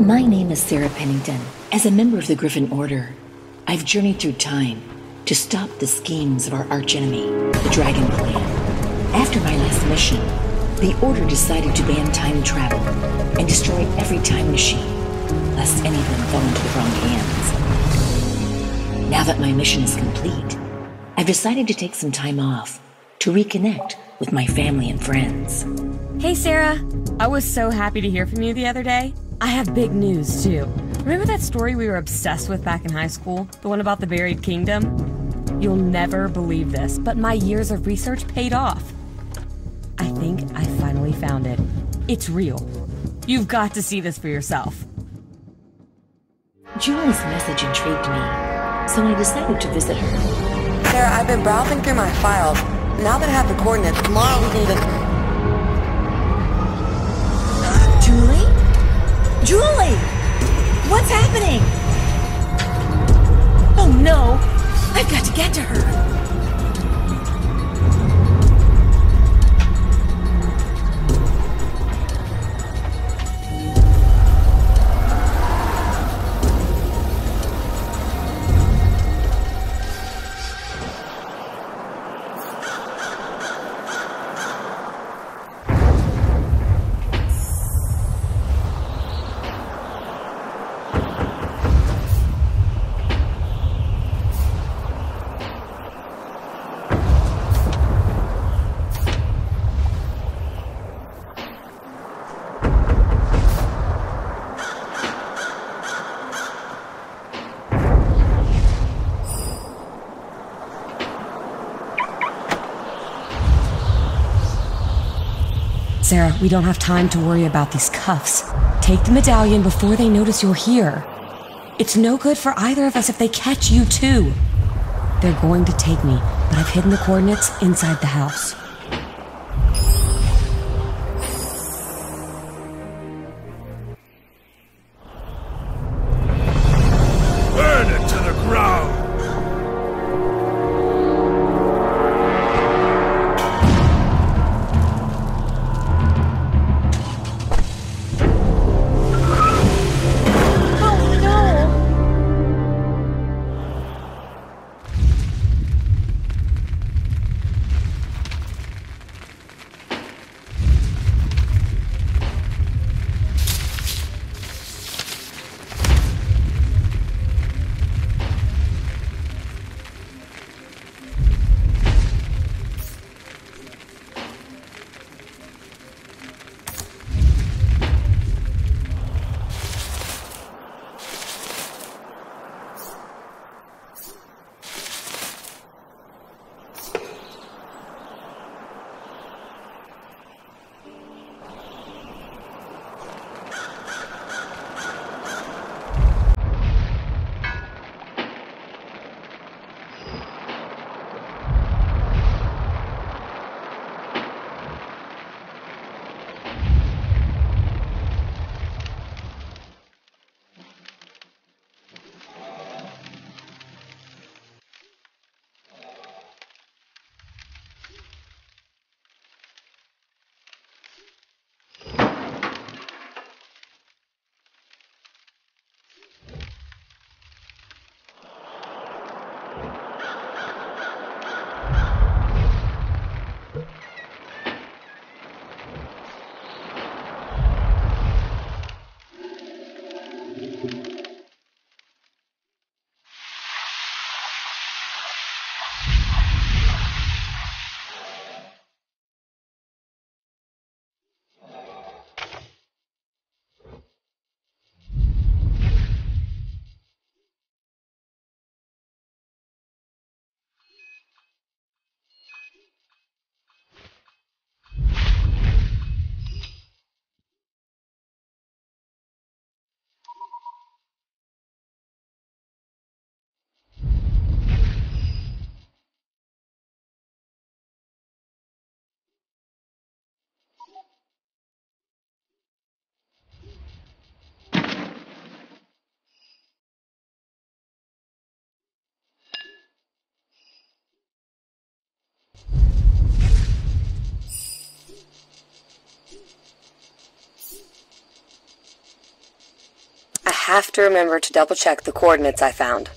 My name is Sarah Pennington. As a member of the Griffin Order, I've journeyed through time to stop the schemes of our archenemy, the Dragon Clan. After my last mission, the Order decided to ban time travel and destroy every time machine, lest any of them fall into the wrong hands. Now that my mission is complete, I've decided to take some time off to reconnect with my family and friends. Hey, Sarah. I was so happy to hear from you the other day. I have big news, too. Remember that story we were obsessed with back in high school? The one about the buried kingdom? You'll never believe this, but my years of research paid off. I think I finally found it. It's real. You've got to see this for yourself. Julie's message intrigued me, so I decided to visit her. Sarah, I've been browsing through my files. Now that I have the coordinates, tomorrow we can just... Julie! What's happening? Oh no! I've got to get to her! Sarah, we don't have time to worry about these cuffs. Take the medallion before they notice you're here. It's no good for either of us if they catch you too. They're going to take me, but I've hidden the coordinates inside the house. Have to remember to double check the coordinates I found.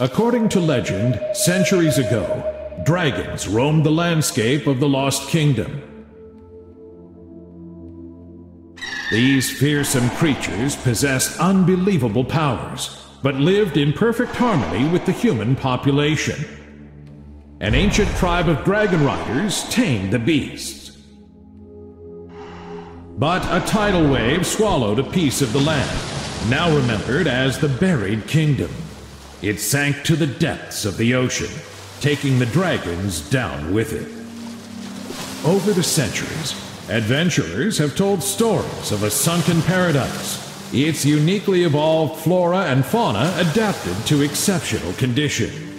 According to legend, centuries ago, dragons roamed the landscape of the Lost Kingdom. These fearsome creatures possessed unbelievable powers, but lived in perfect harmony with the human population. An ancient tribe of dragon riders tamed the beasts. But a tidal wave swallowed a piece of the land, now remembered as the Buried Kingdom. It sank to the depths of the ocean, taking the dragons down with it. Over the centuries, adventurers have told stories of a sunken paradise, its uniquely evolved flora and fauna adapted to exceptional conditions.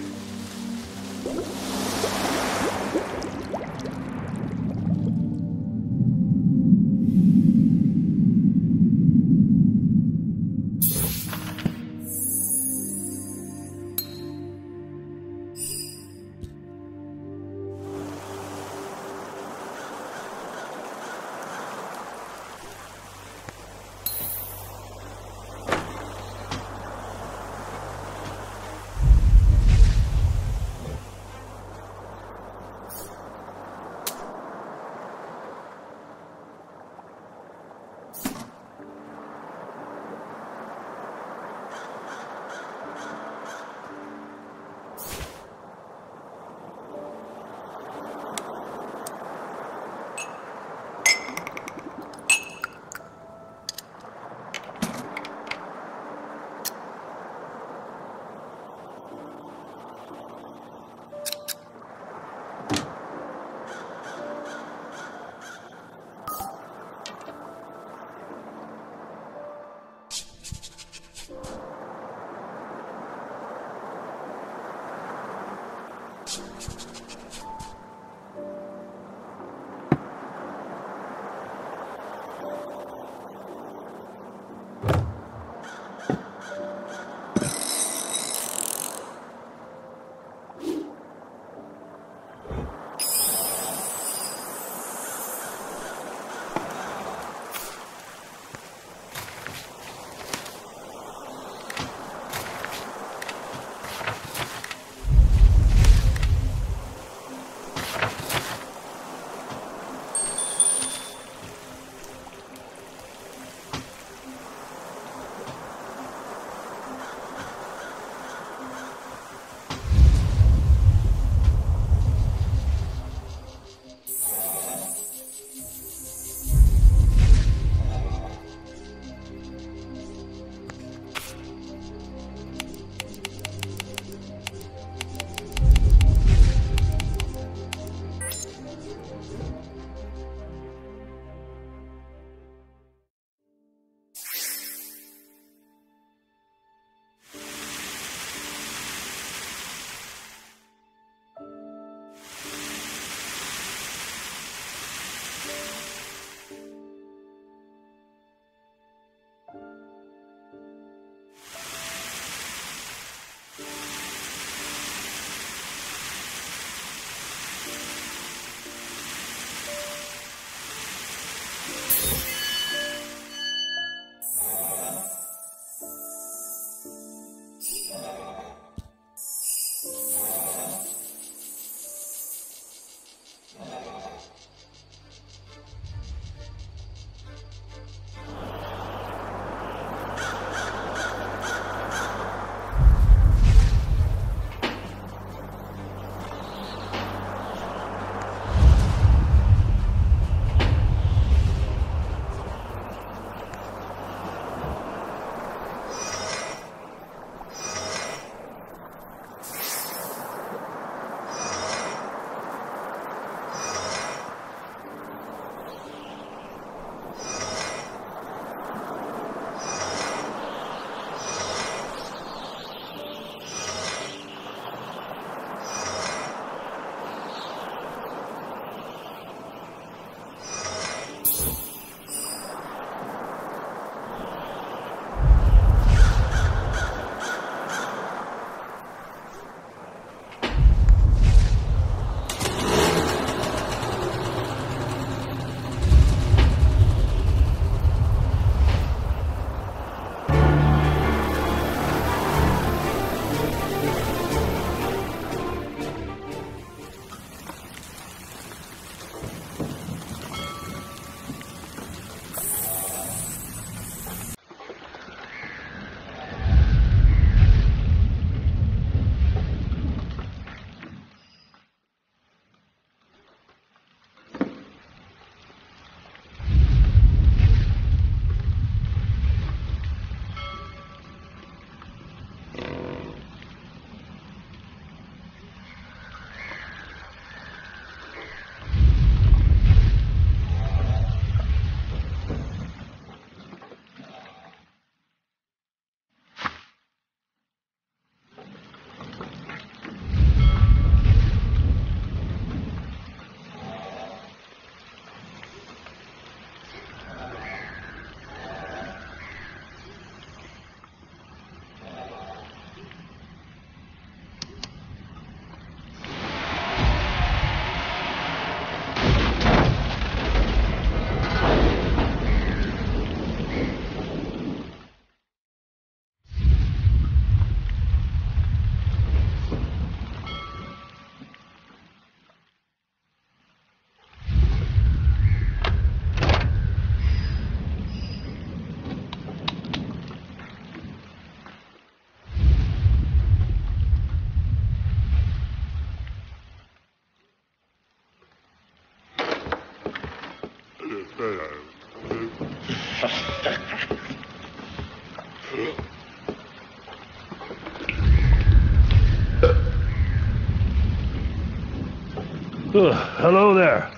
Uh, hello there.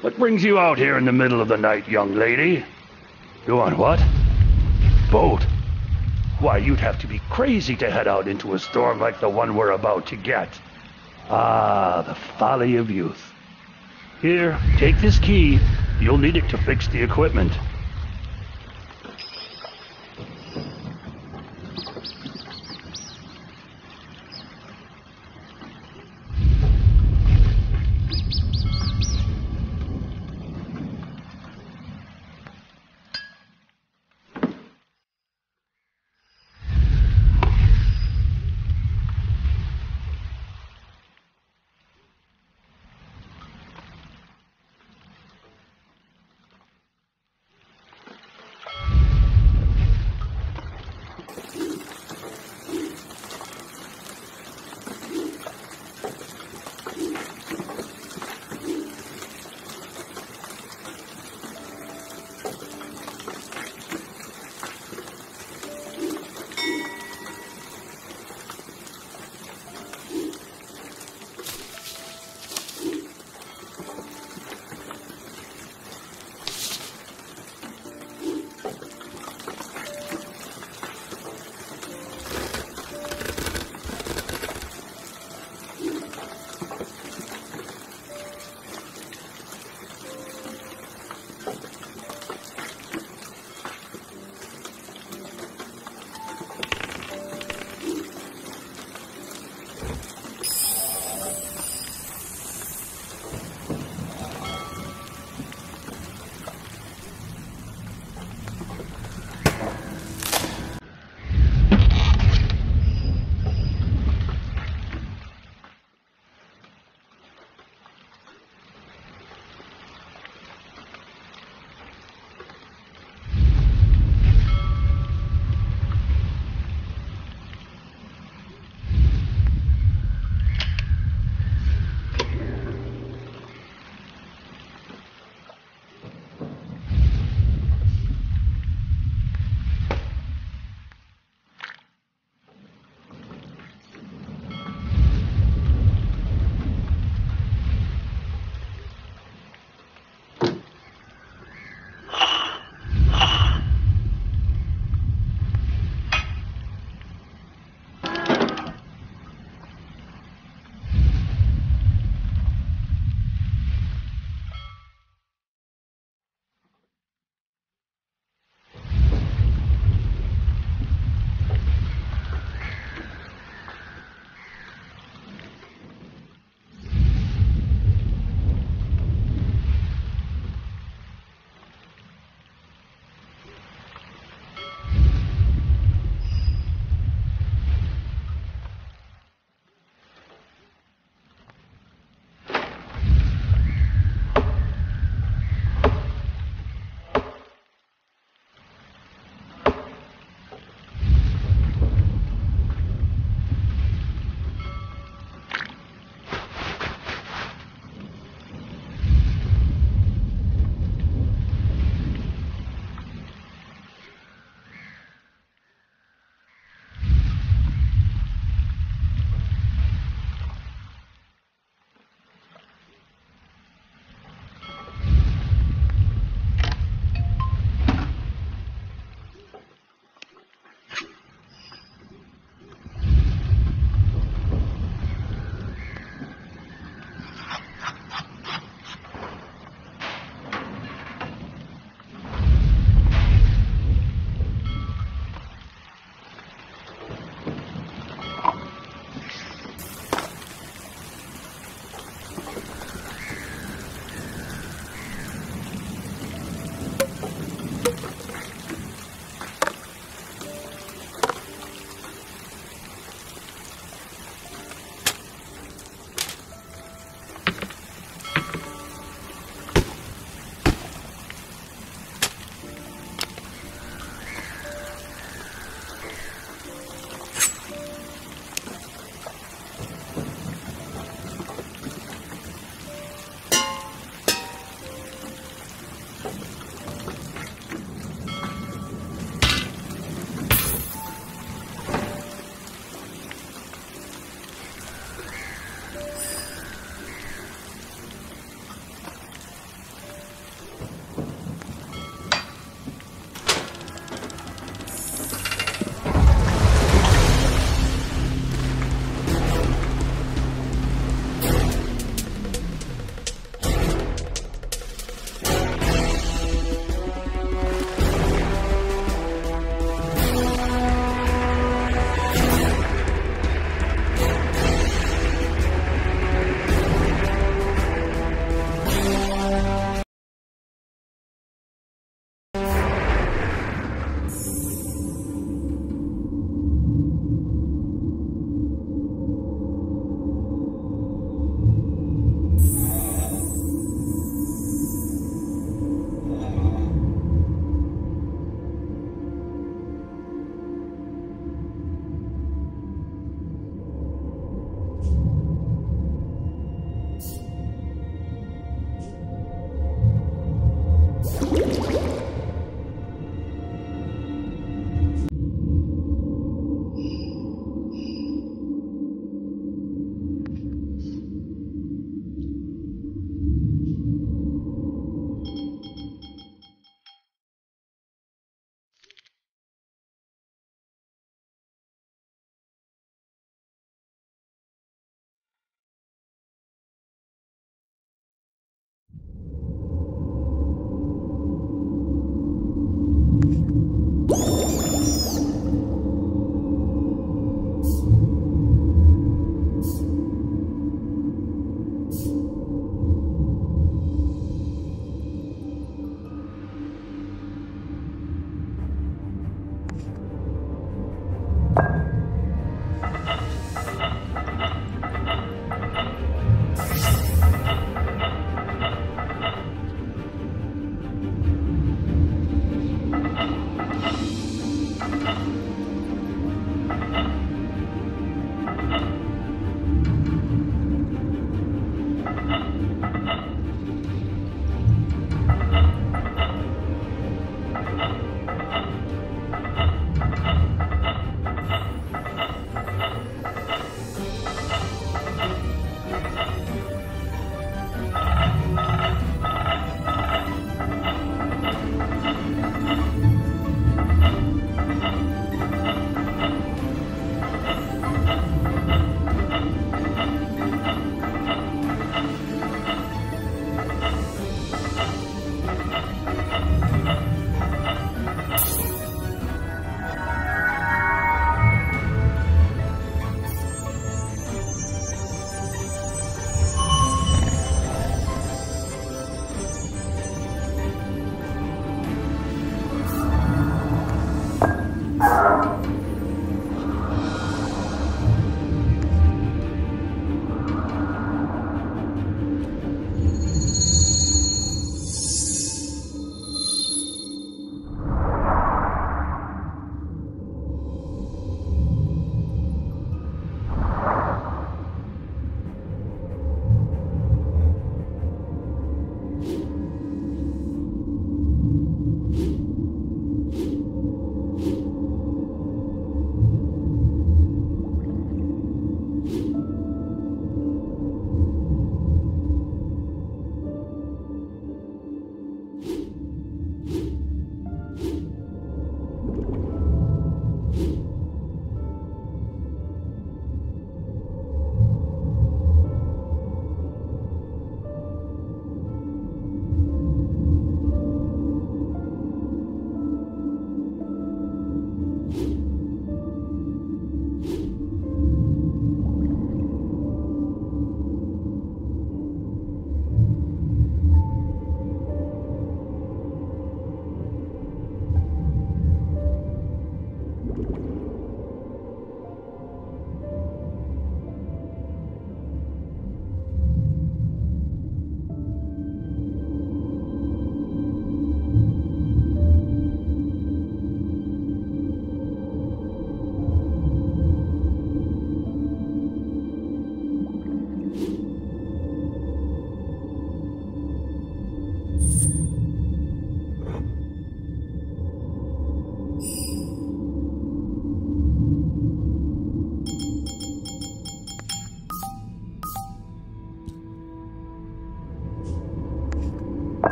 What brings you out here in the middle of the night, young lady? You on what? Boat? Why, you'd have to be crazy to head out into a storm like the one we're about to get. Ah, the folly of youth. Here, take this key. You'll need it to fix the equipment.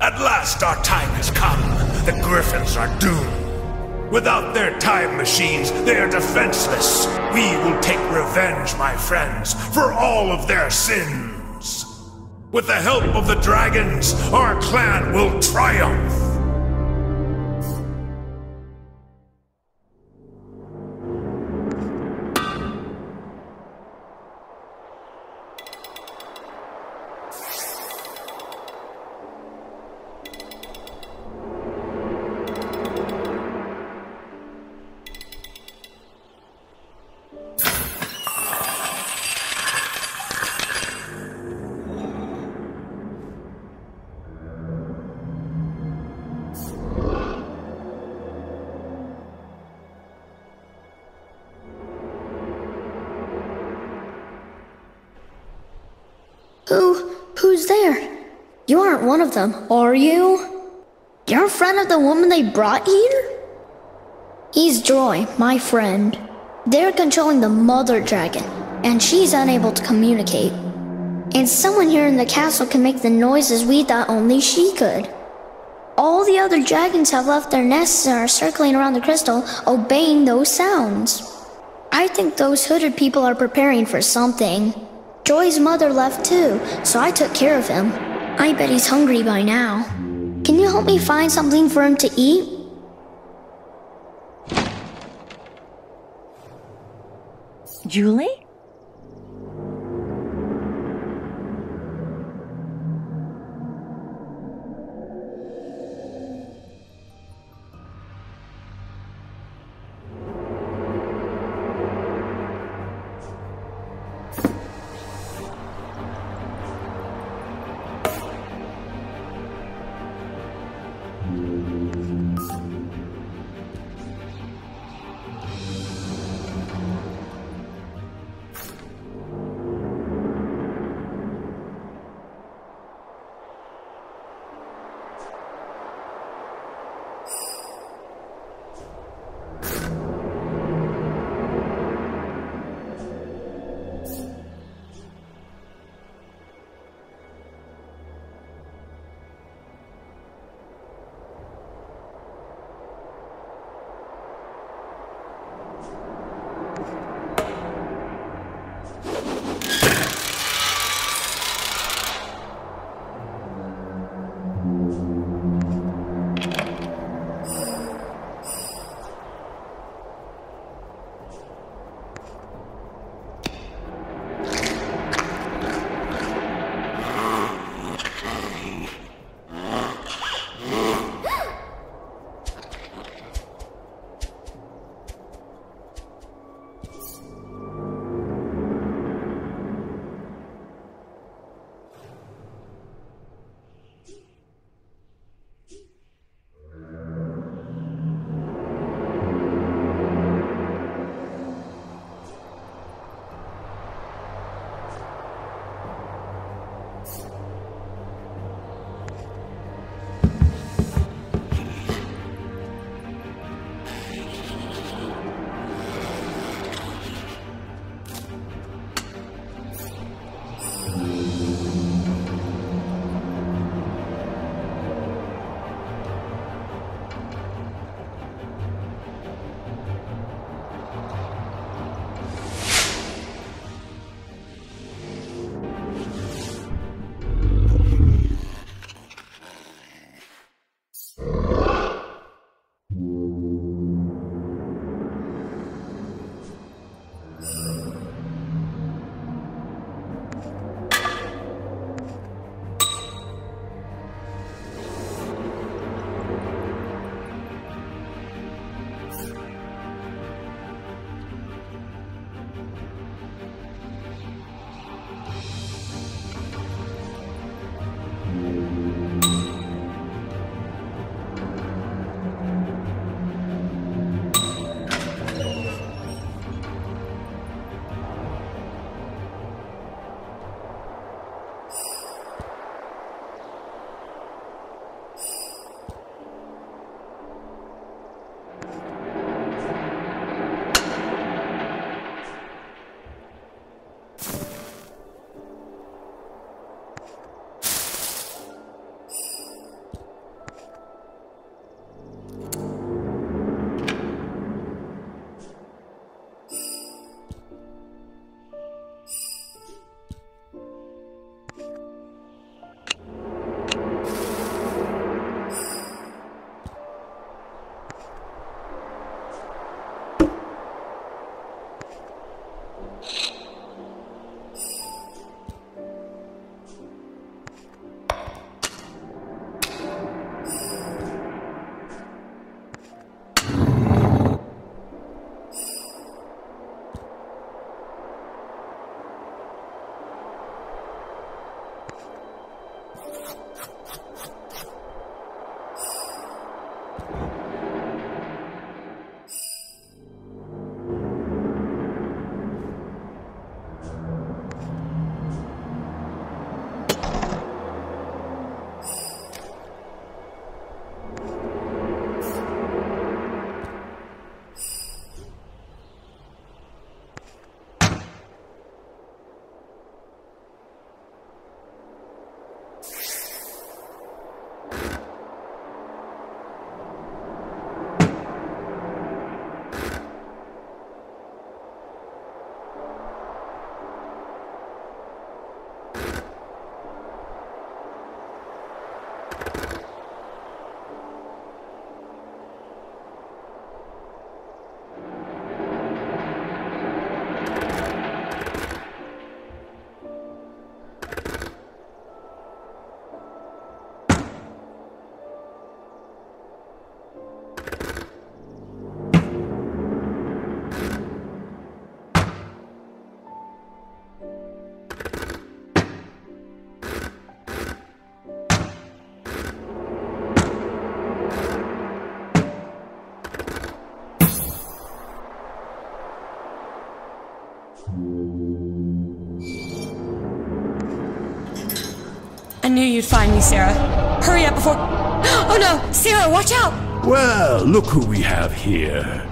At last our time has come. The Griffins are doomed. Without their time machines, they are defenseless. We will take revenge, my friends, for all of their sins. With the help of the dragons, our clan will triumph. Them, are you? You're a friend of the woman they brought here? He's Joy, my friend. They're controlling the mother dragon, and she's unable to communicate. And someone here in the castle can make the noises we thought only she could. All the other dragons have left their nests and are circling around the crystal, obeying those sounds. I think those hooded people are preparing for something. Joy's mother left too, so I took care of him. I bet he's hungry by now. Can you help me find something for him to eat? Julie? Knew you'd find me, Sarah. Hurry up before. Oh no! Sarah, watch out! Well, look who we have here.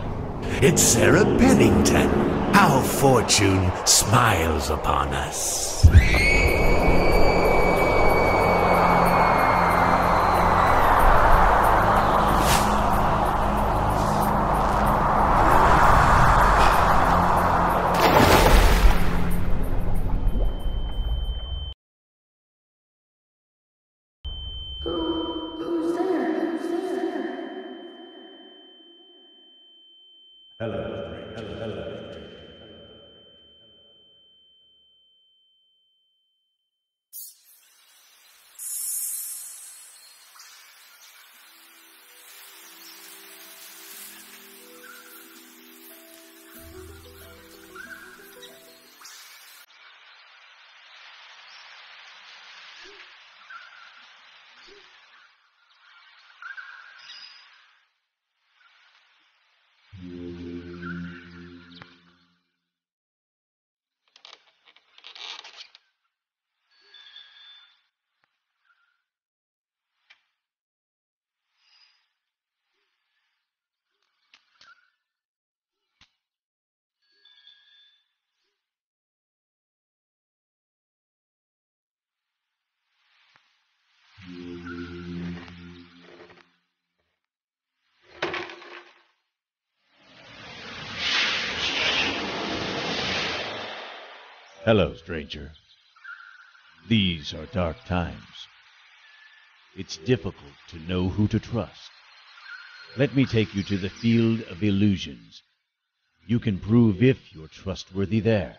It's Sarah Pennington. How fortune smiles upon us. Hello, stranger. These are dark times. It's difficult to know who to trust. Let me take you to the field of illusions. You can prove if you're trustworthy there.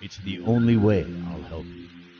It's the only way I'll help you.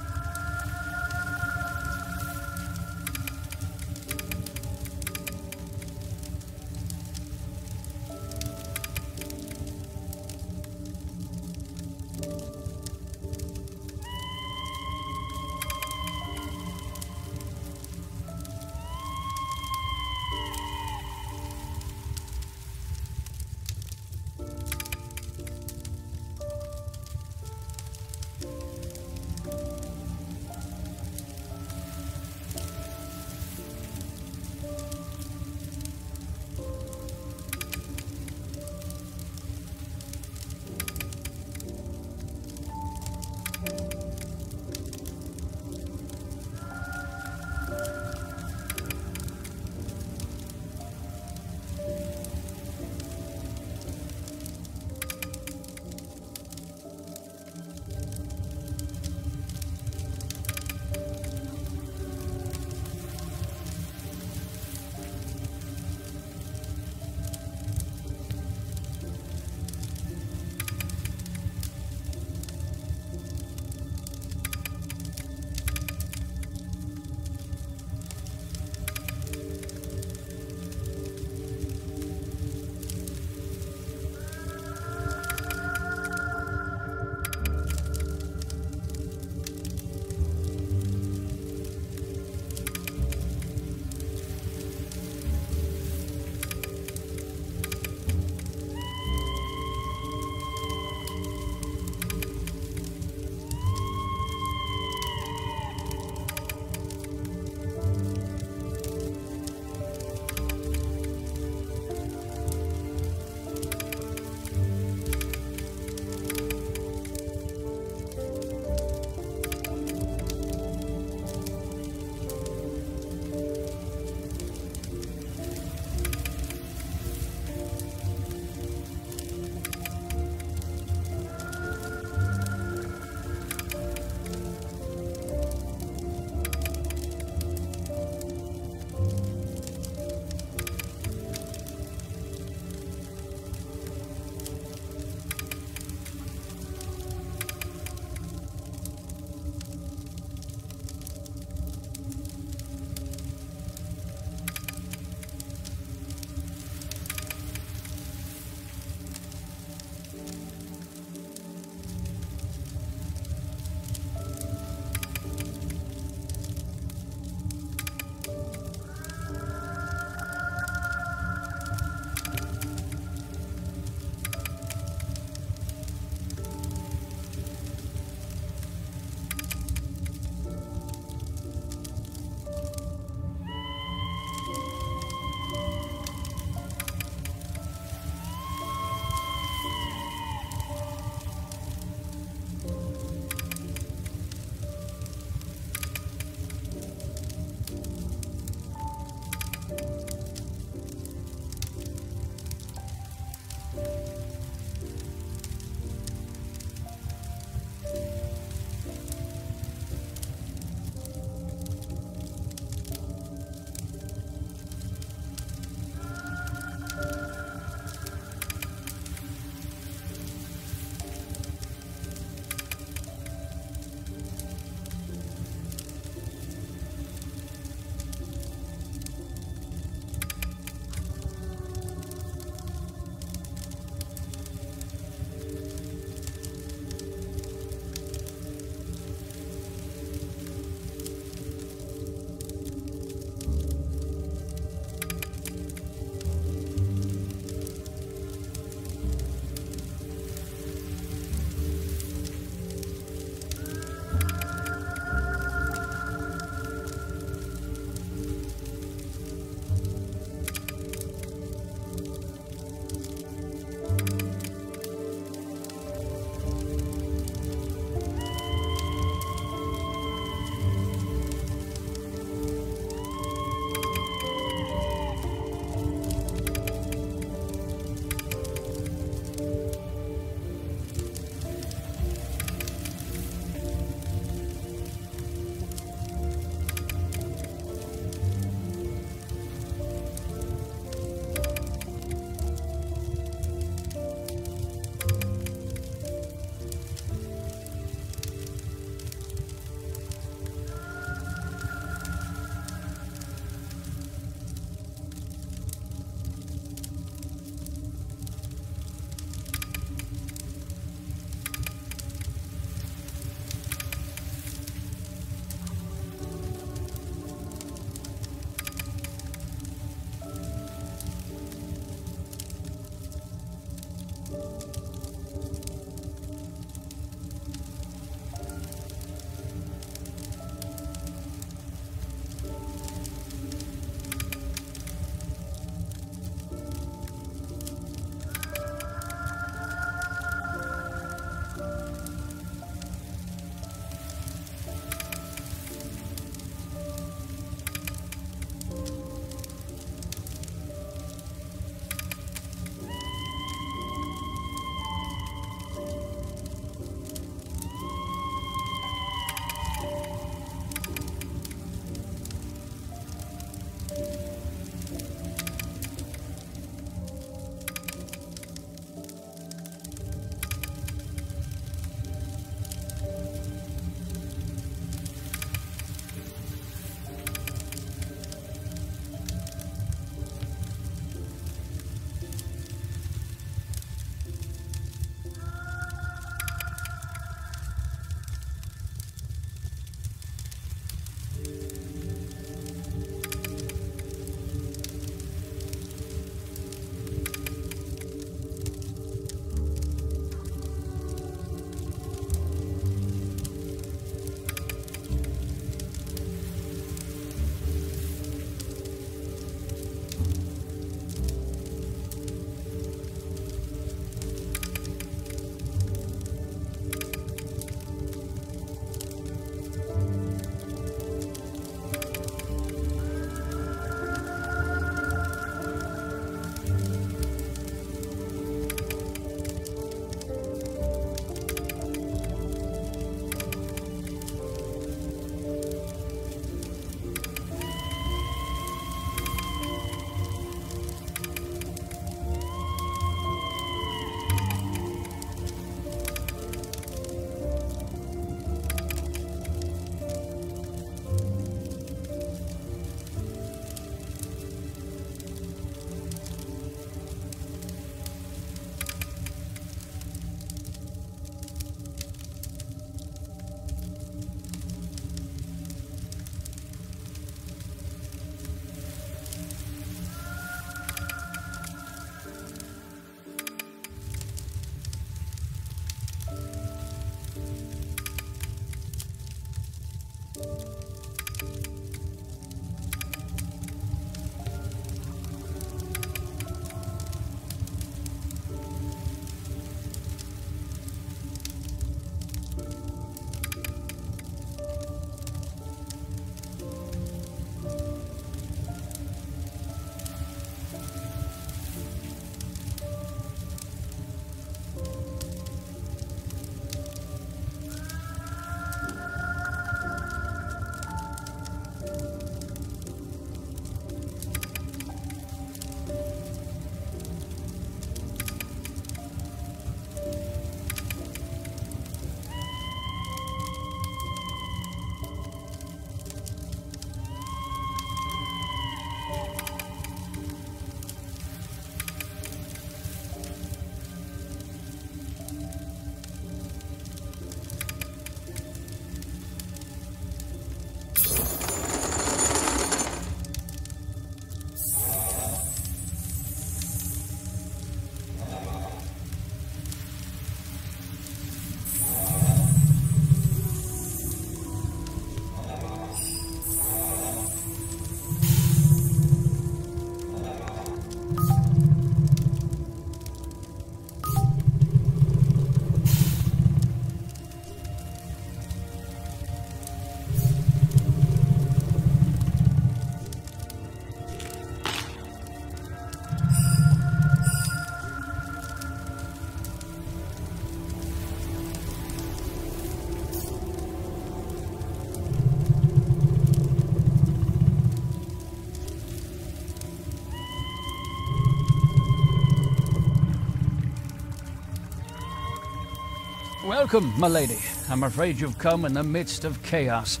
Welcome, my lady. I'm afraid you've come in the midst of chaos.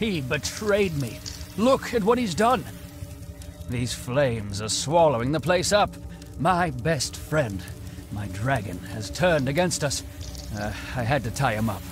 He betrayed me. Look at what he's done. These flames are swallowing the place up. My best friend, my dragon, has turned against us. Uh, I had to tie him up.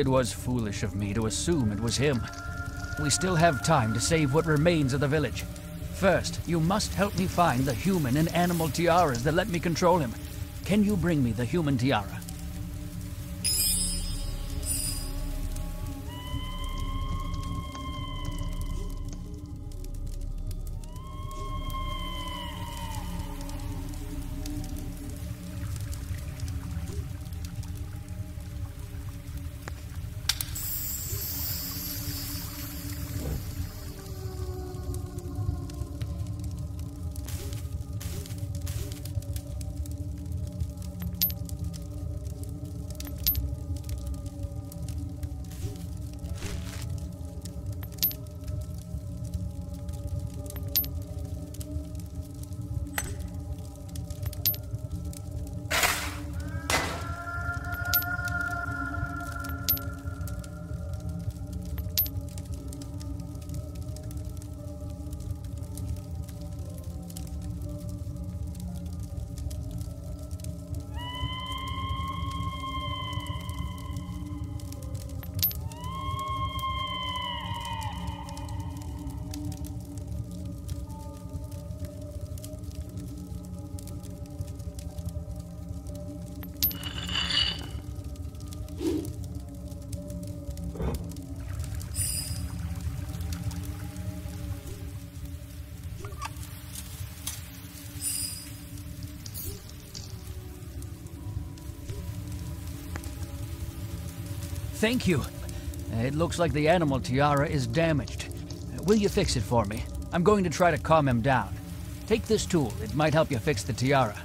It was foolish of me to assume it was him. We still have time to save what remains of the village. First, you must help me find the human and animal tiaras that let me control him. Can you bring me the human tiara? Thank you. It looks like the animal tiara is damaged. Will you fix it for me? I'm going to try to calm him down. Take this tool. It might help you fix the tiara.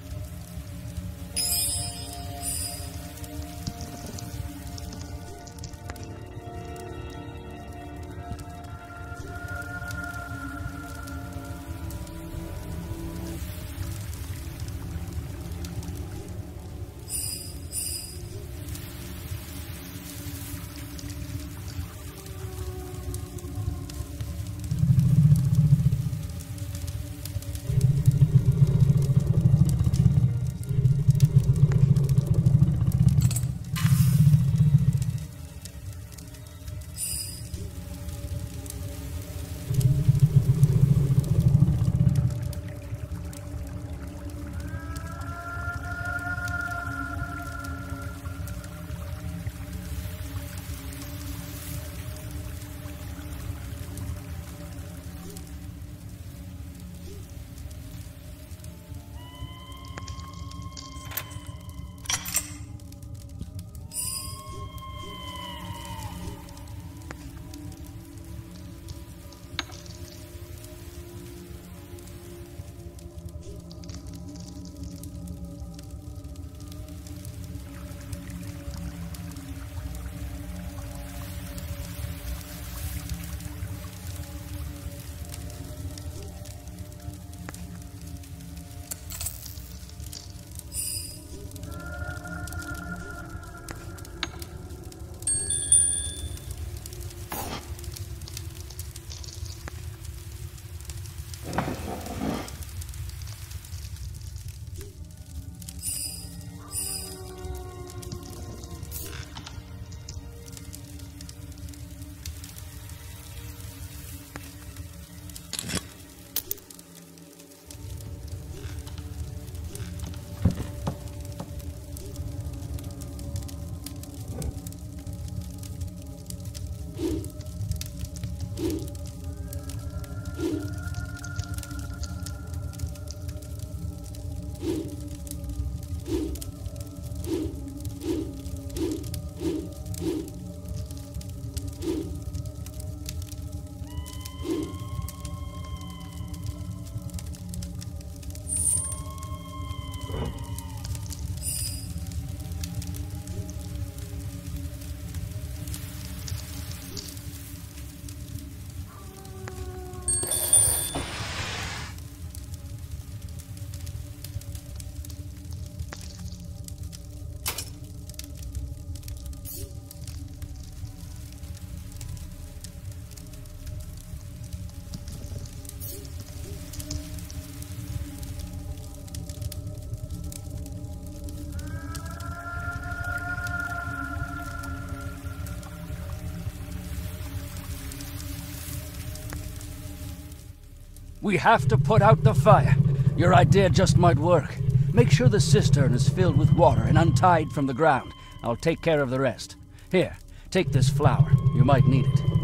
We have to put out the fire. Your idea just might work. Make sure the cistern is filled with water and untied from the ground. I'll take care of the rest. Here, take this flower. You might need it.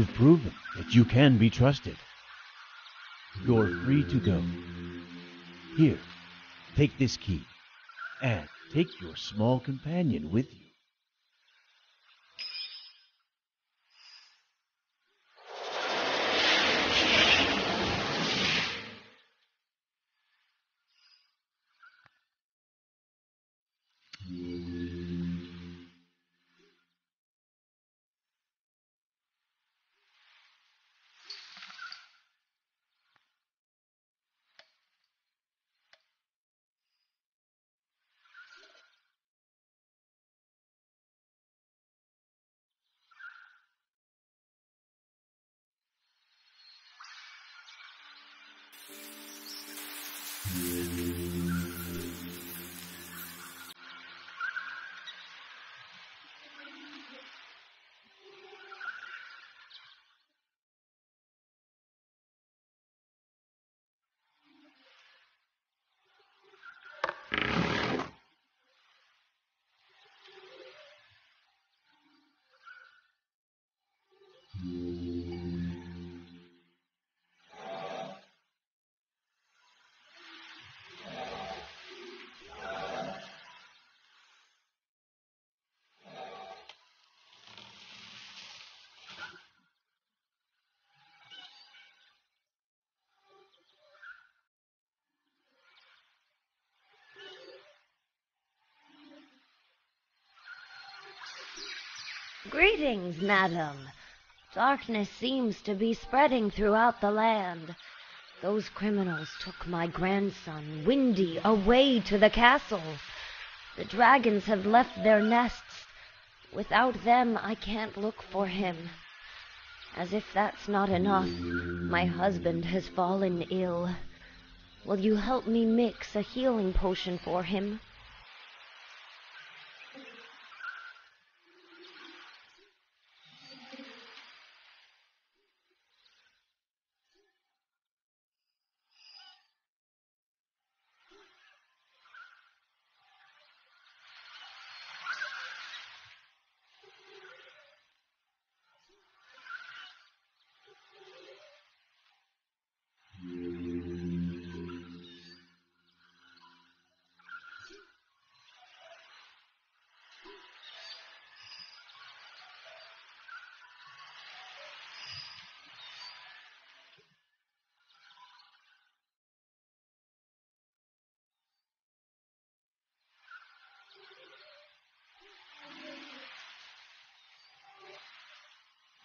You've proven that you can be trusted. You're free to go. Here, take this key, and take your small companion with you. Madam. Darkness seems to be spreading throughout the land. Those criminals took my grandson, Windy, away to the castle. The dragons have left their nests. Without them, I can't look for him. As if that's not enough, my husband has fallen ill. will you help me mix a healing potion for him?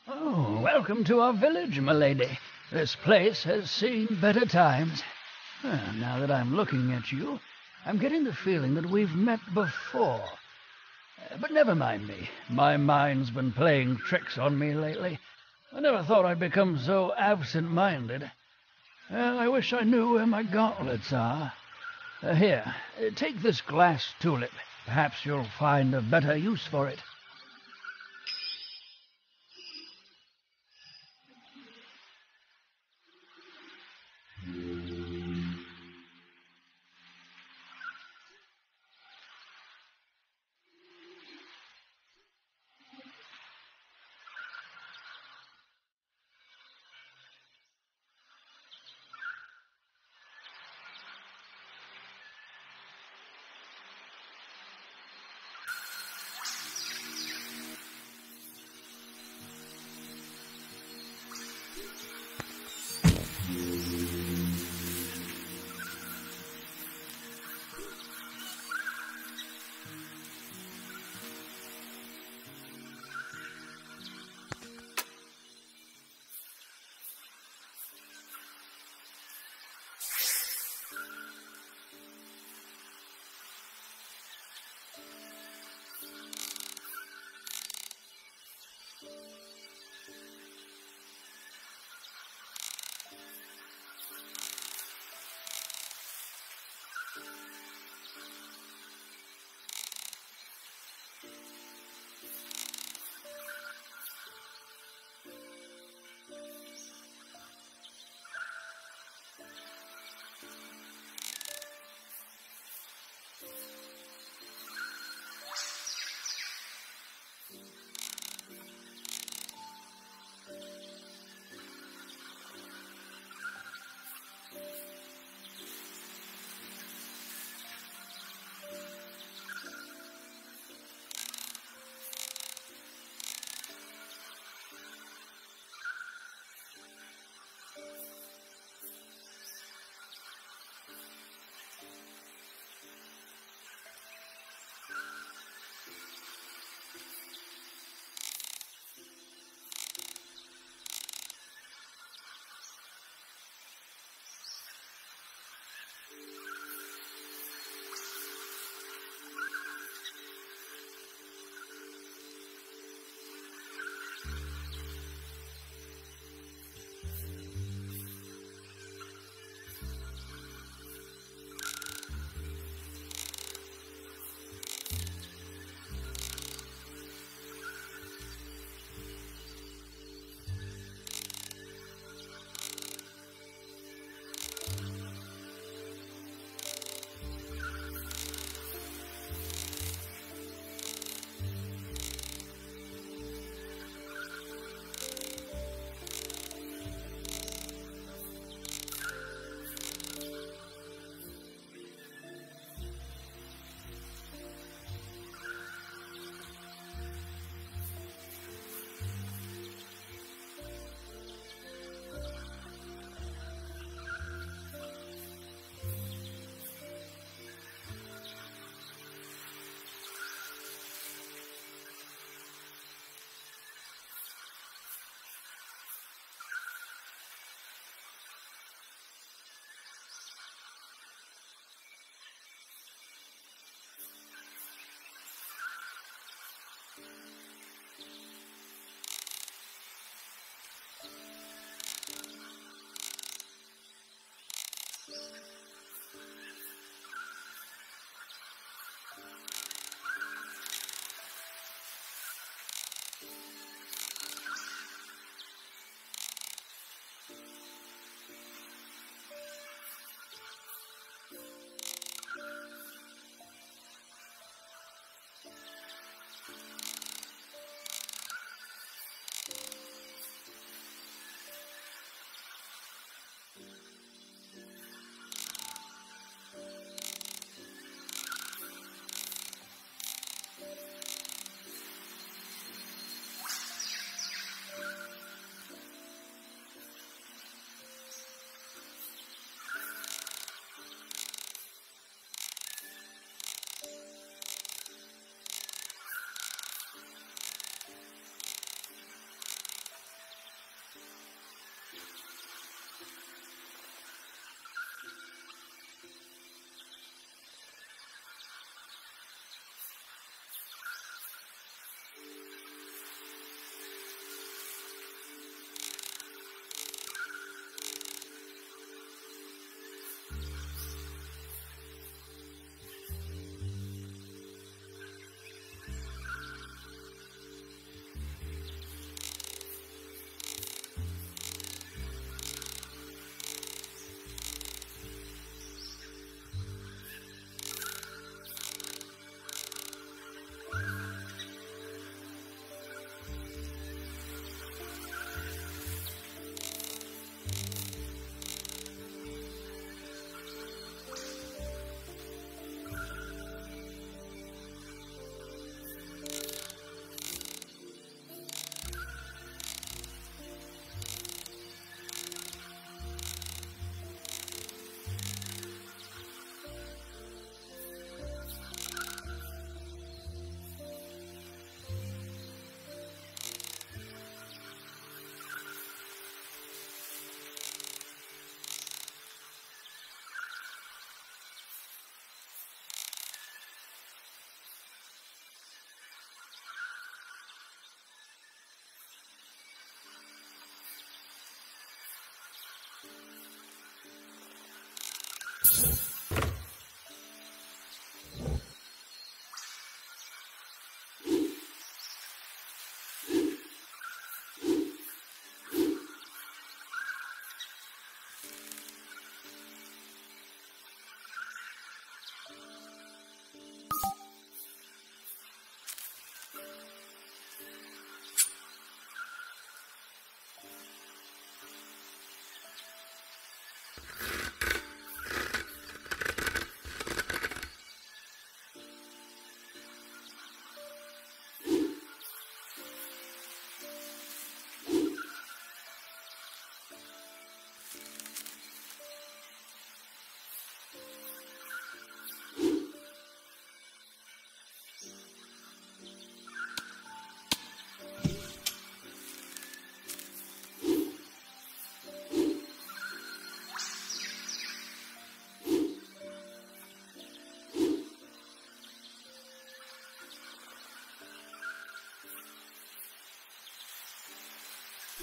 Oh, welcome to our village, my lady. This place has seen better times. Now that I'm looking at you, I'm getting the feeling that we've met before. Uh, but never mind me. My mind's been playing tricks on me lately. I never thought I'd become so absent-minded. Well, I wish I knew where my gauntlets are. Uh, here, uh, take this glass tulip. Perhaps you'll find a better use for it.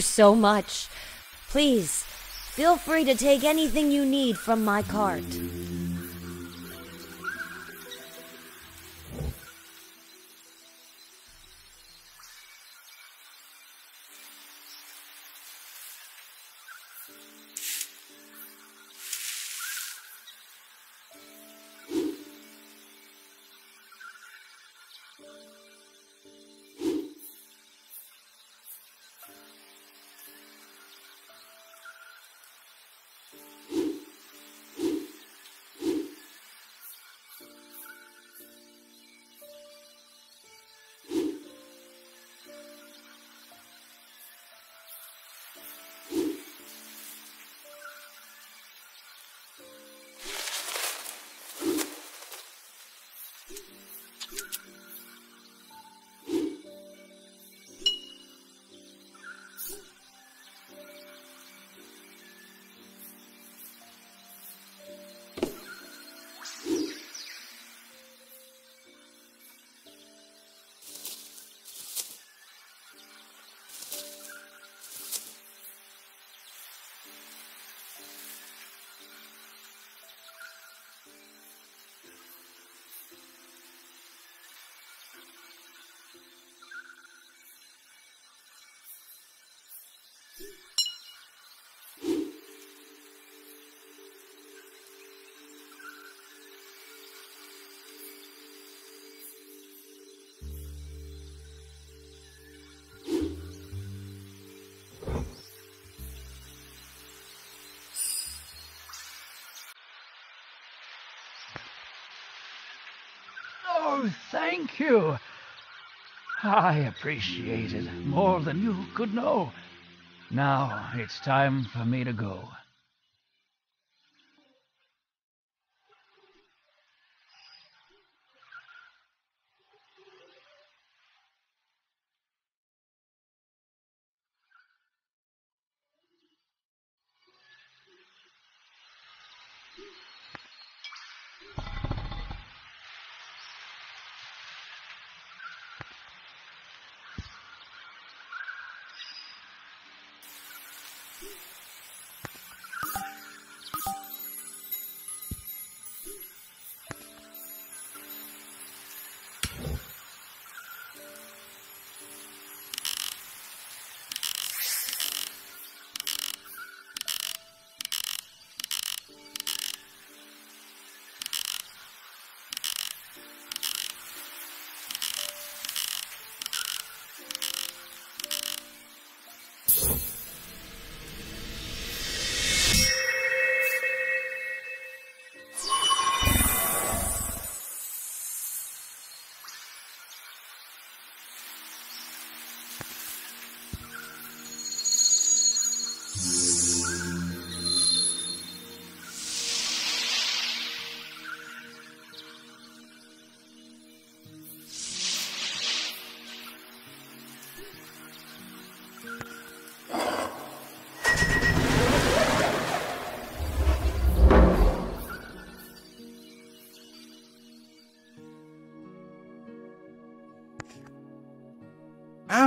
so much. Please, feel free to take anything you need from my cart. Oh, thank you. I appreciate it more than you could know. Now it's time for me to go.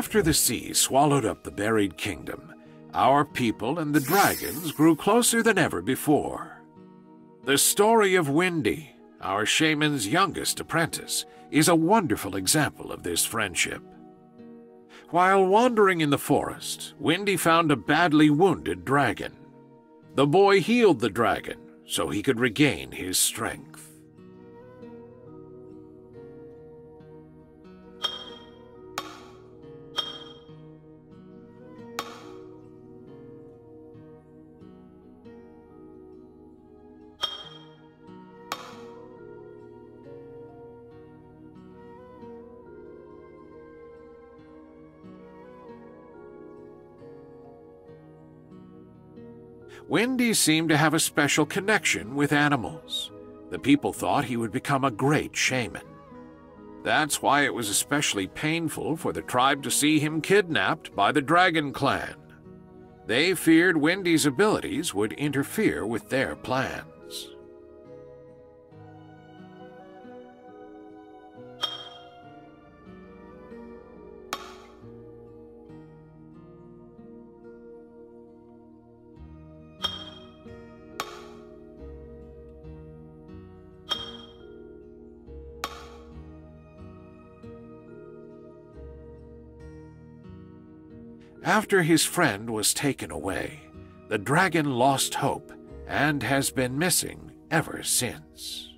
After the sea swallowed up the buried kingdom, our people and the dragons grew closer than ever before. The story of Windy, our shaman's youngest apprentice, is a wonderful example of this friendship. While wandering in the forest, Windy found a badly wounded dragon. The boy healed the dragon so he could regain his strength. Windy seemed to have a special connection with animals. The people thought he would become a great shaman. That's why it was especially painful for the tribe to see him kidnapped by the Dragon Clan. They feared Windy's abilities would interfere with their plans. After his friend was taken away, the dragon lost hope and has been missing ever since.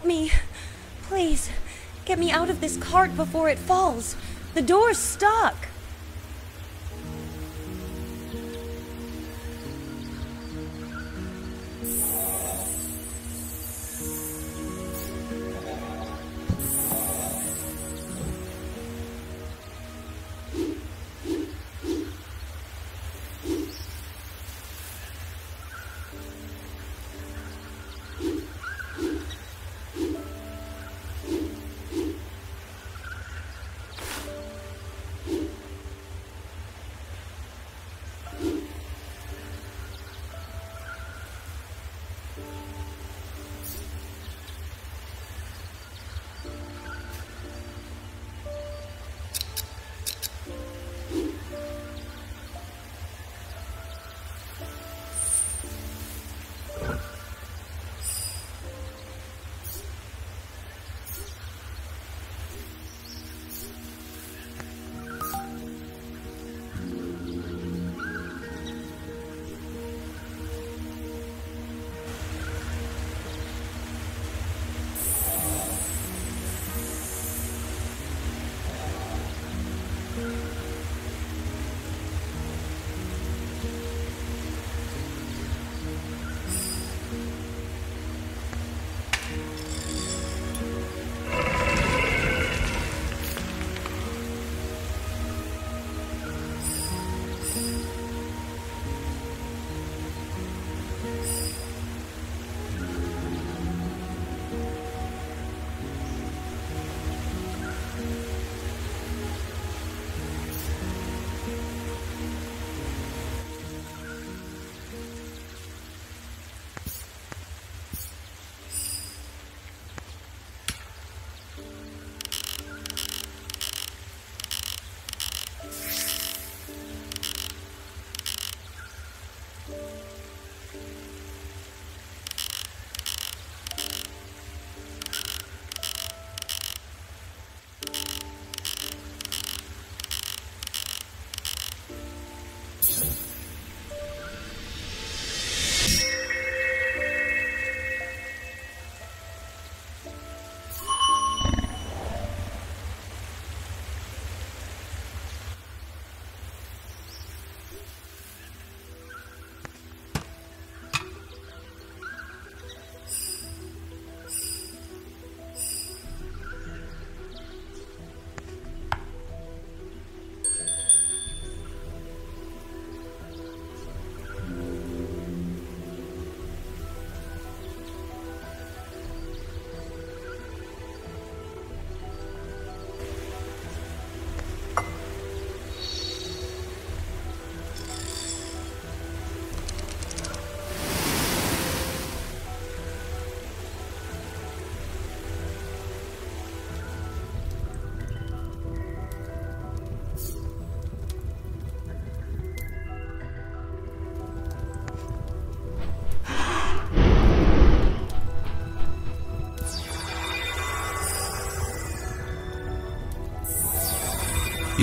Help me. Please, get me out of this cart before it falls. The door's stuck.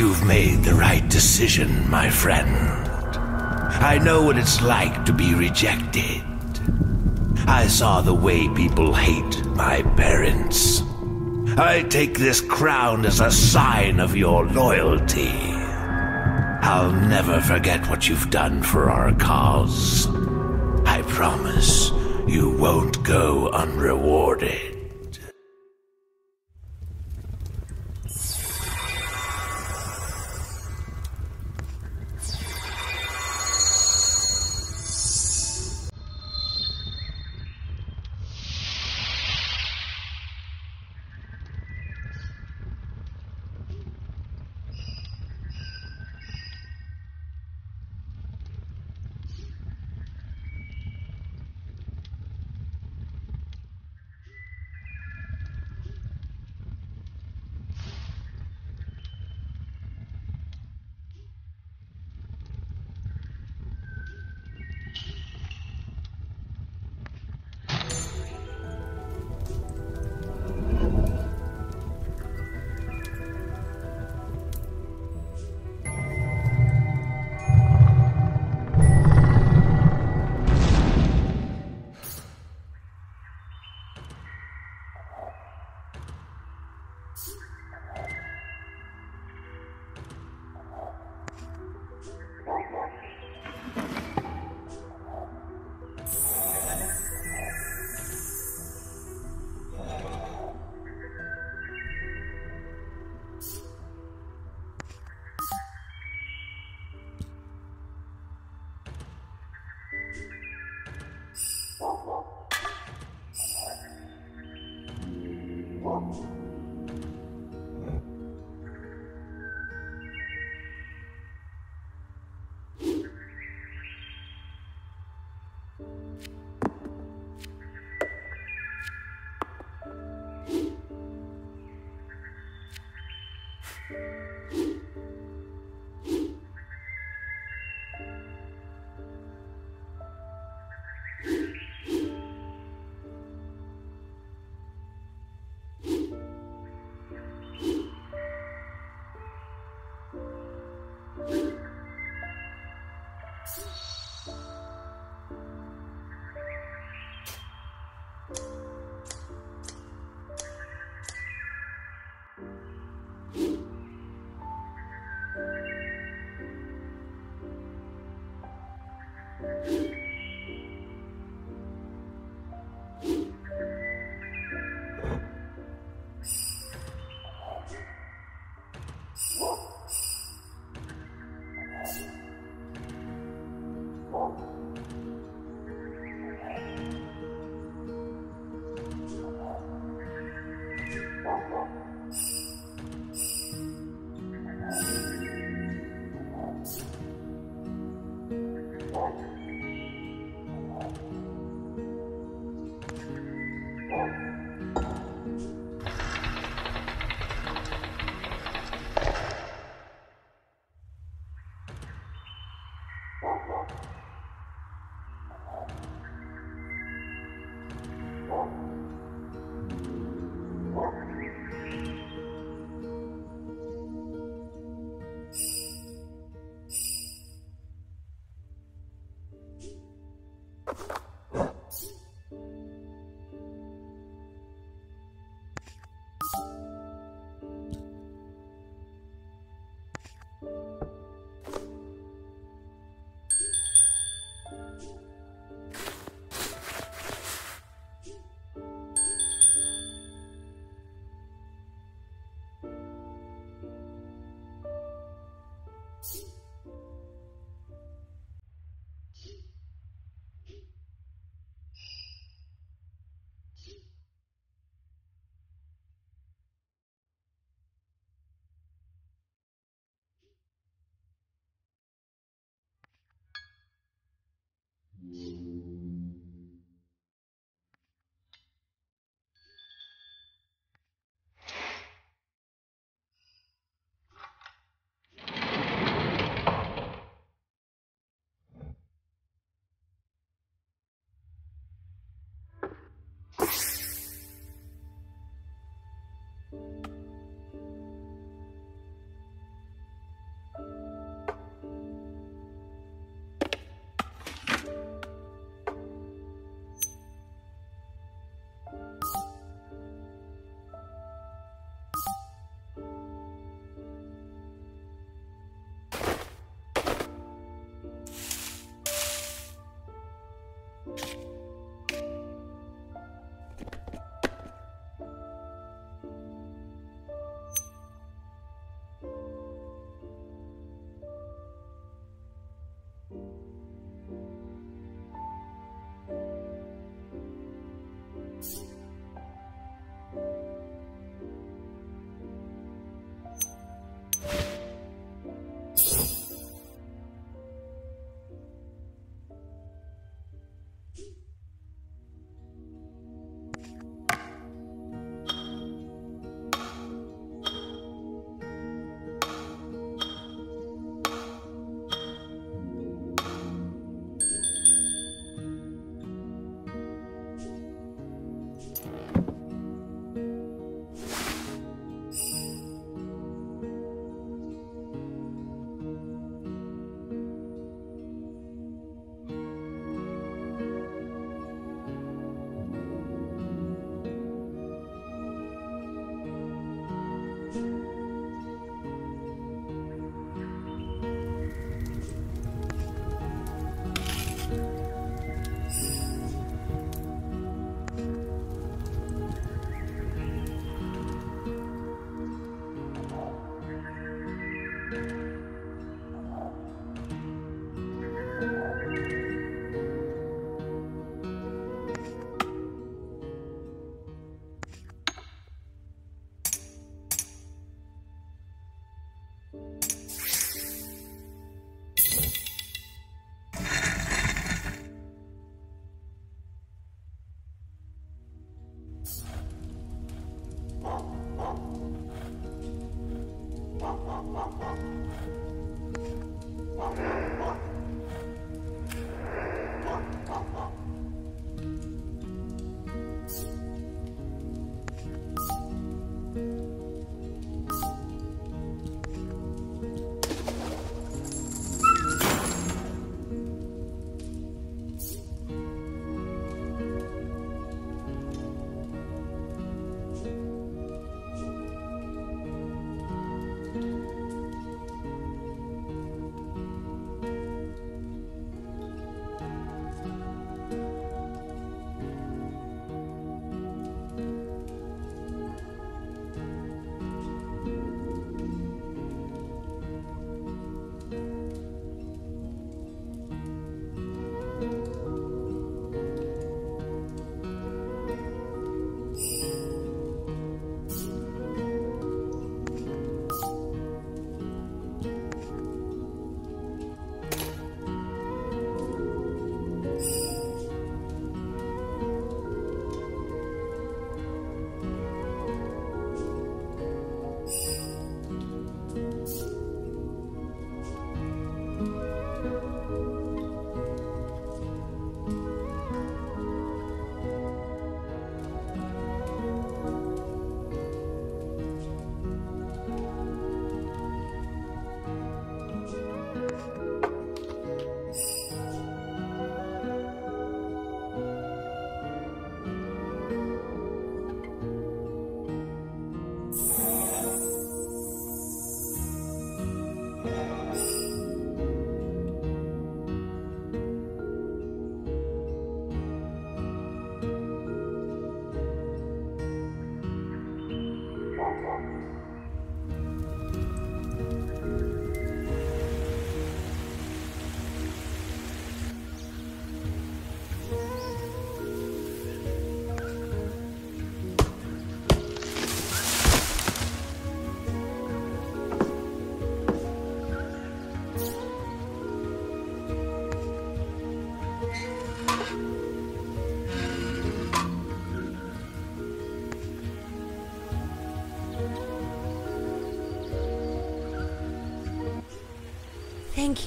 You've made the right decision, my friend. I know what it's like to be rejected. I saw the way people hate my parents. I take this crown as a sign of your loyalty. I'll never forget what you've done for our cause. I promise you won't go unrewarded.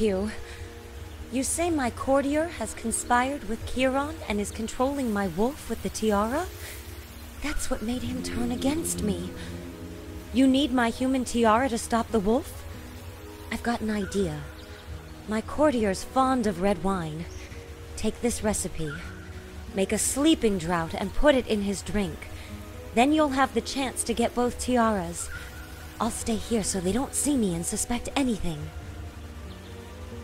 You. You say my courtier has conspired with Chiron and is controlling my wolf with the tiara? That's what made him turn against me. You need my human tiara to stop the wolf? I've got an idea. My courtier's fond of red wine. Take this recipe. Make a sleeping draught and put it in his drink. Then you'll have the chance to get both tiaras. I'll stay here so they don't see me and suspect anything.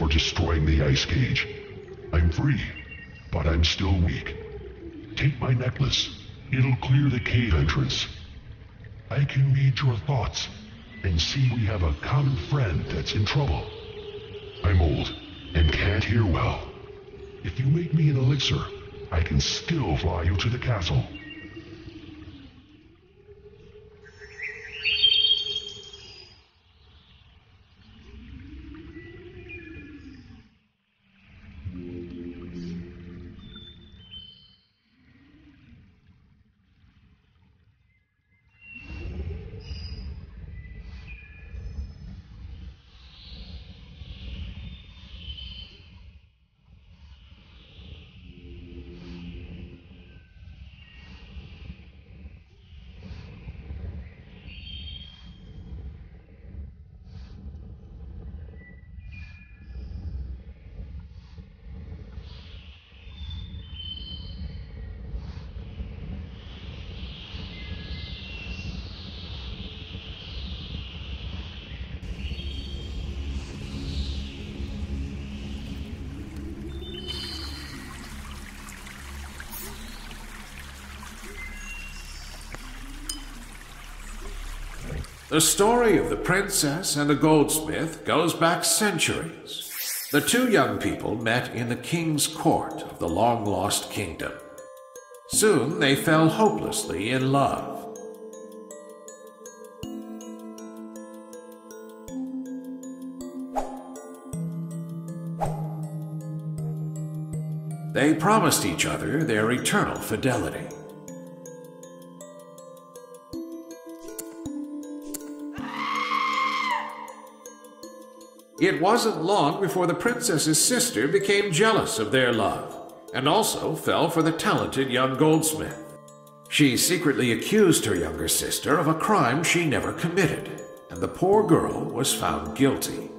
for destroying the ice cage. I'm free, but I'm still weak. Take my necklace. It'll clear the cave entrance. I can read your thoughts and see we have a common friend that's in trouble. I'm old and can't hear well. If you make me an elixir, I can still fly you to the castle. The story of the princess and the goldsmith goes back centuries. The two young people met in the king's court of the long lost kingdom. Soon they fell hopelessly in love. They promised each other their eternal fidelity. It wasn't long before the princess's sister became jealous of their love, and also fell for the talented young goldsmith. She secretly accused her younger sister of a crime she never committed, and the poor girl was found guilty.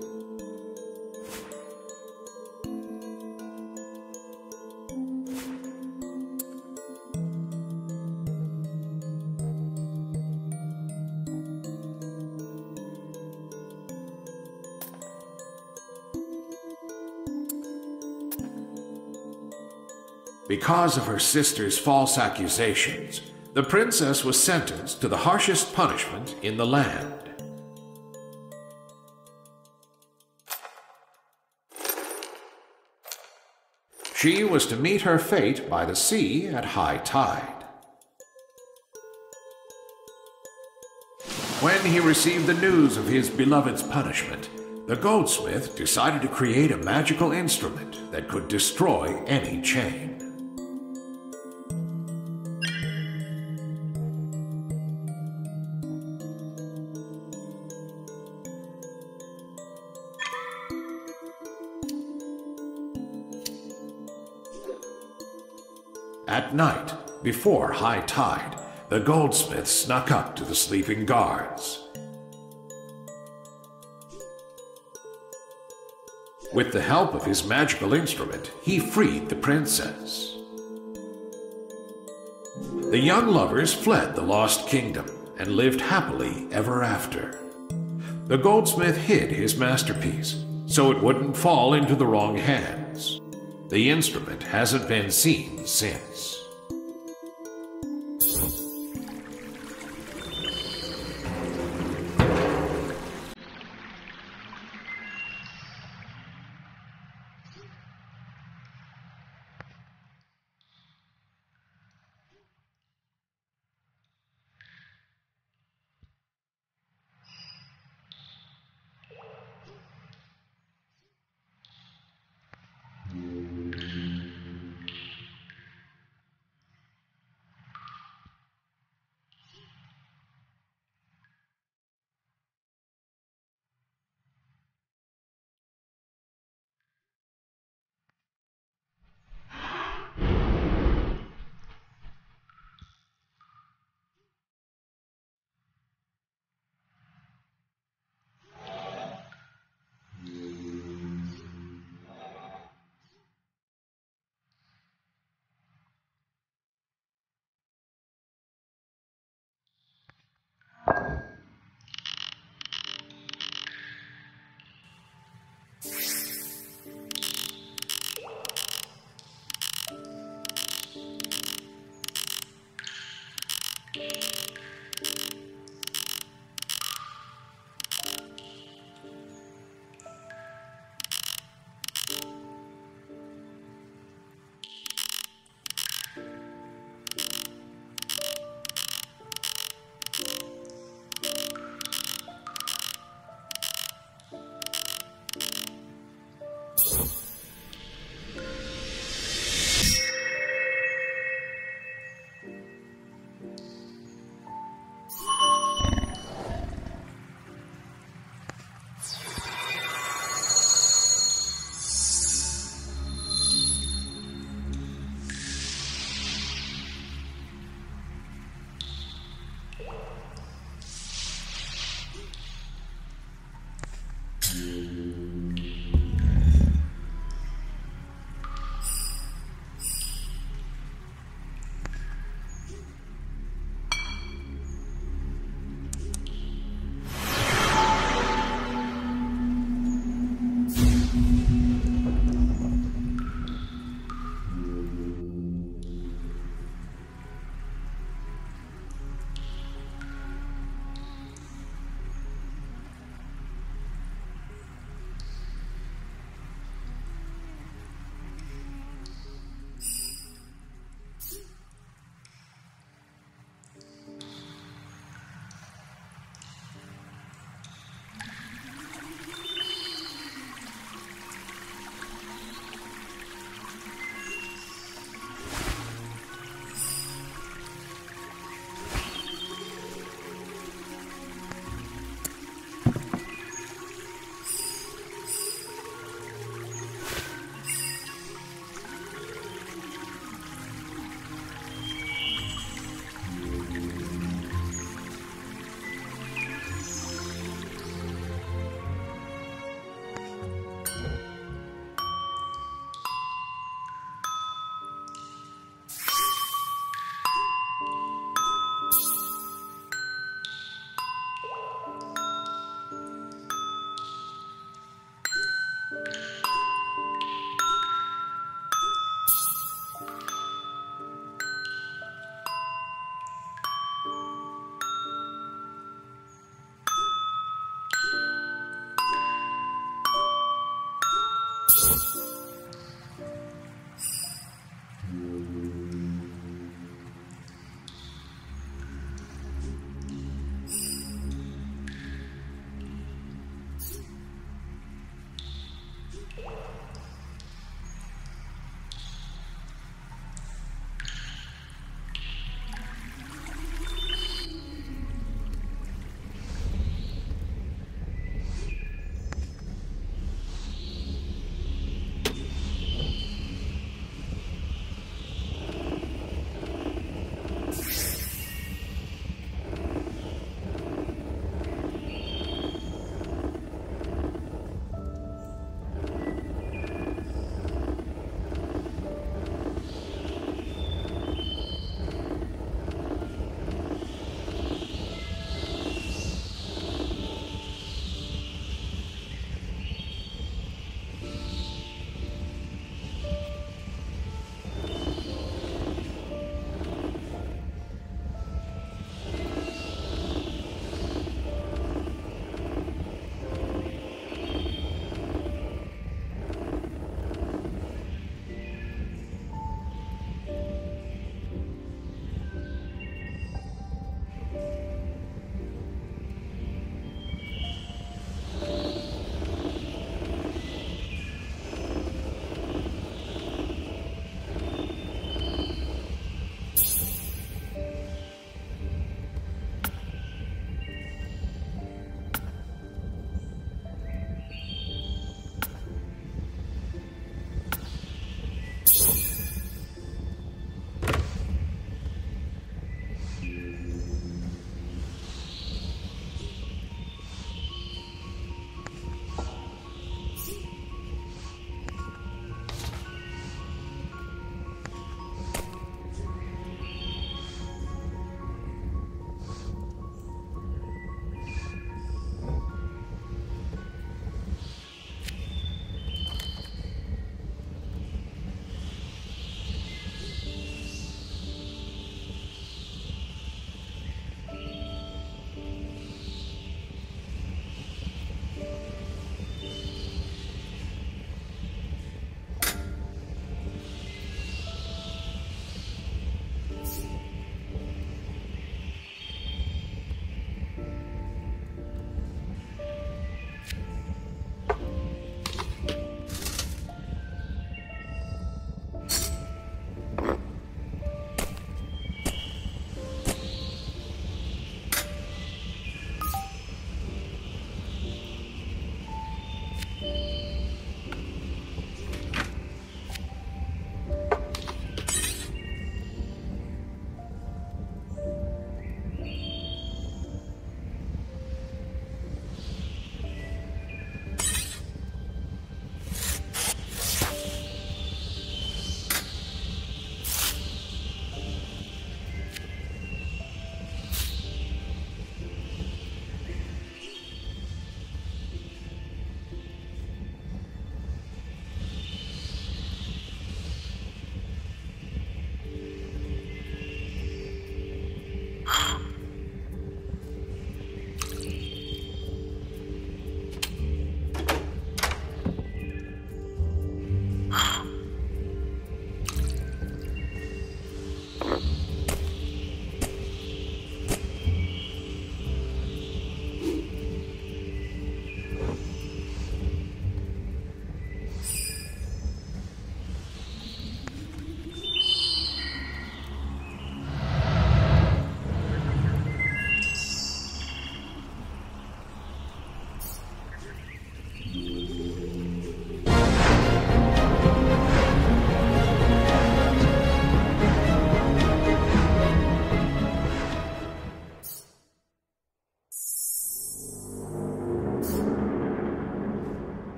Because of her sister's false accusations, the princess was sentenced to the harshest punishment in the land. She was to meet her fate by the sea at high tide. When he received the news of his beloved's punishment, the goldsmith decided to create a magical instrument that could destroy any chain. Night, before high tide, the goldsmith snuck up to the sleeping guards. With the help of his magical instrument, he freed the princess. The young lovers fled the lost kingdom and lived happily ever after. The goldsmith hid his masterpiece so it wouldn't fall into the wrong hands. The instrument hasn't been seen since.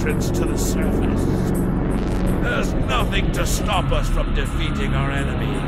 Entrance to the surface. There's nothing to stop us from defeating our enemies.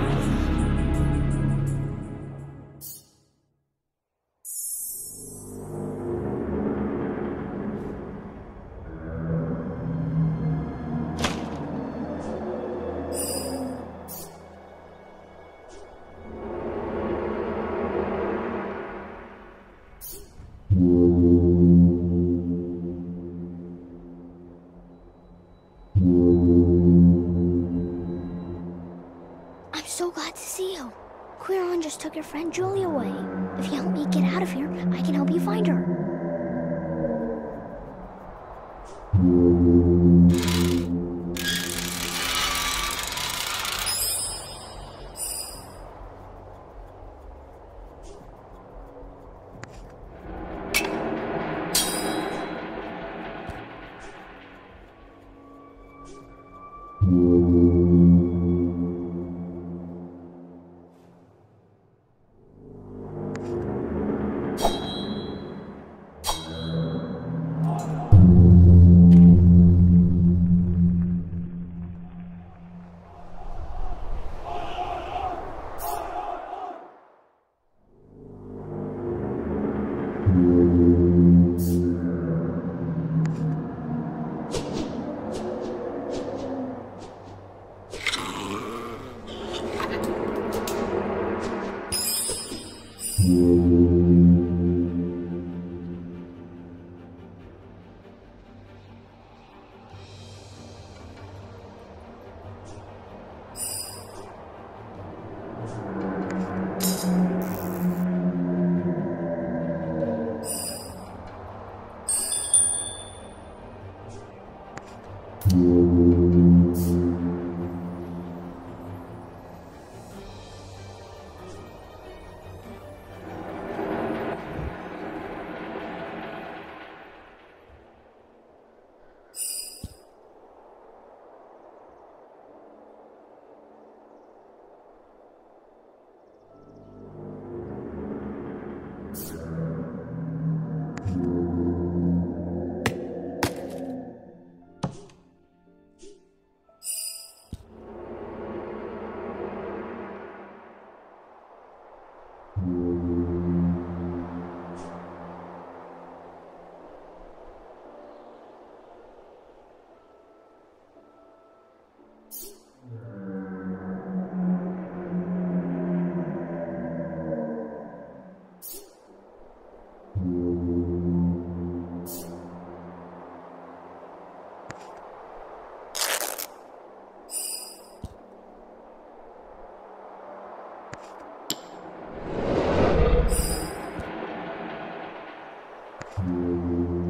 Thank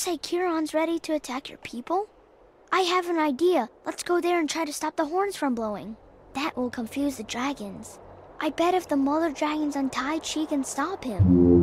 say Kieran's ready to attack your people? I have an idea. Let's go there and try to stop the horns from blowing. That will confuse the dragons. I bet if the mother dragon's untied, she can stop him.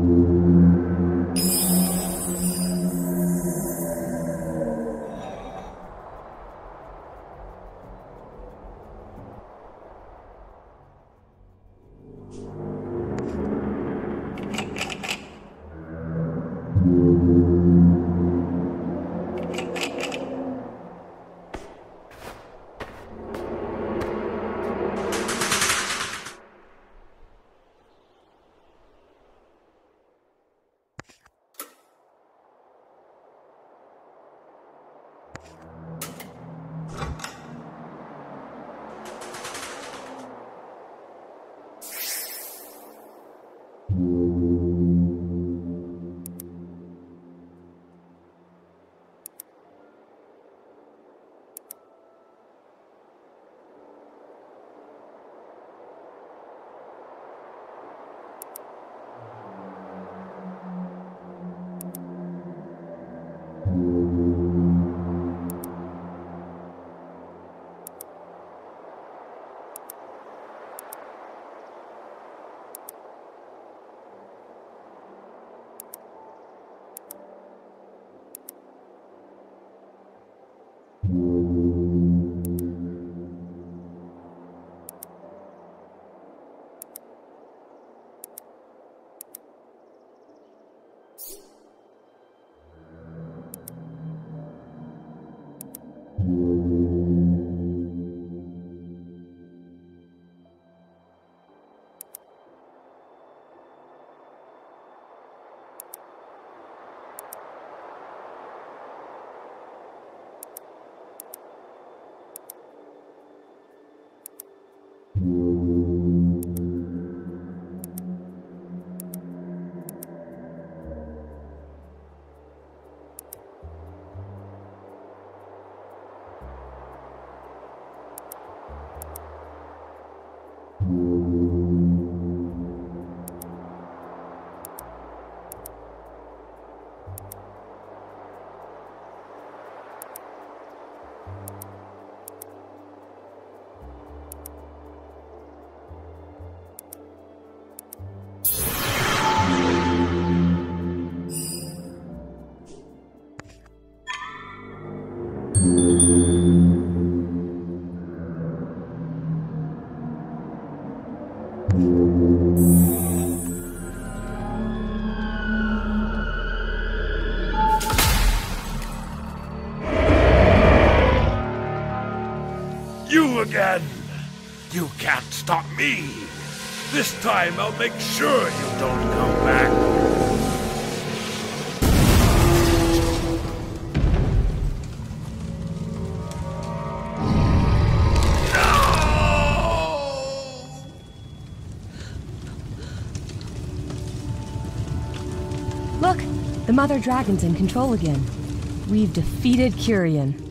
You again! You can't stop me! This time I'll make sure you don't come back! Look, the Mother Dragon's in control again. We've defeated Curian.